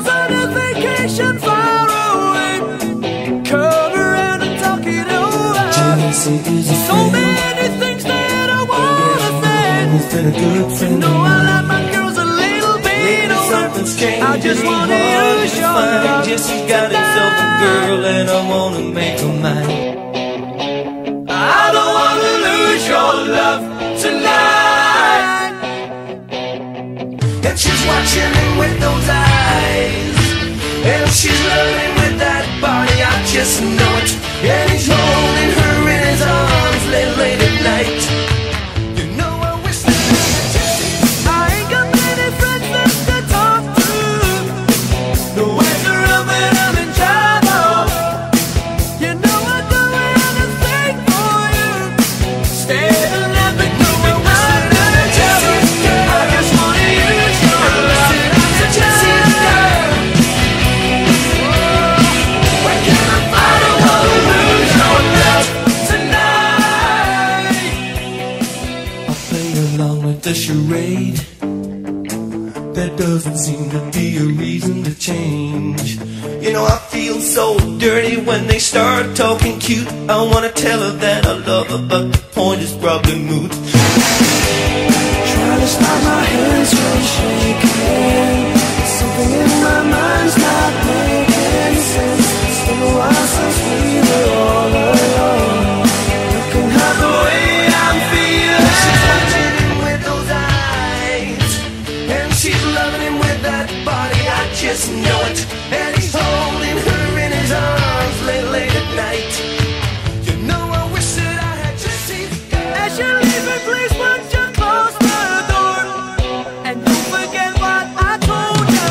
He's on a vacation far away. Come around and talk it over. Jealousy is a So many things that I wanna say. He's been a good friend. No, I like my girls a little bit older. I just wanna hard use your find. love Jessie's got himself a girl, and I wanna make her mine. And she's watching him with those eyes. And she's loving with that body, the charade. There doesn't seem to be a reason to change. You know, I feel so dirty when they start talking cute. I wanna tell her that I love her, but the point is probably moot. Trying to stop my hands from shaking. loving him with that body, I just know it. And he's holding her in his arms late, late at night. You know, I wish that I had just seen. As you're leaving, please, won't you close the door? And don't forget what I told you.